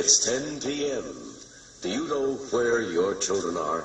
It's 10 p.m. Do you know where your children are?